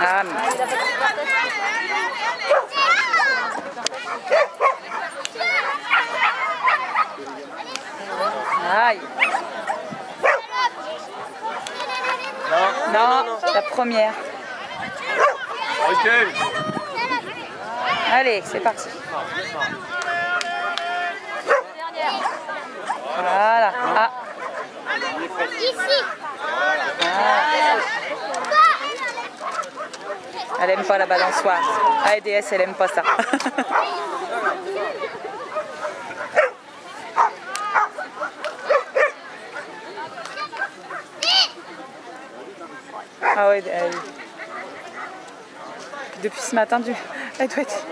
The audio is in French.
Nan. Hai. Non, la première. Allez, c'est parti. Voilà. Ah. Elle aime pas la balançoire. AEDS, elle aime pas ça. Ah ouais, depuis ce matin, elle doit être